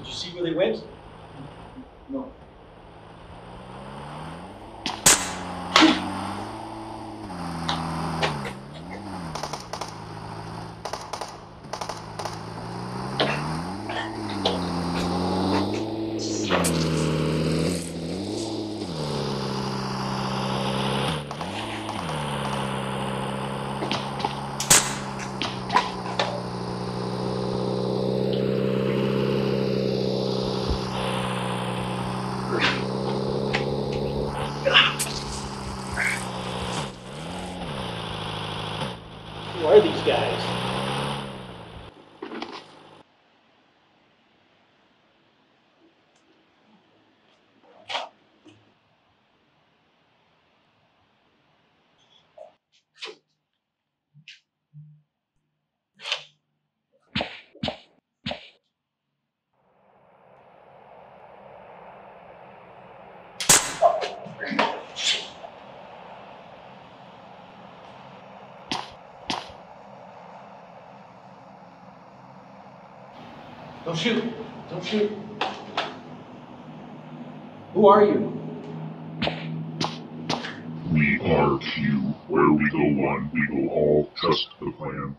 Did you see where they went? No. Who are these guys? Don't shoot. Don't shoot. Who are you? We are Q. Where we go one, we go all. Trust the plan.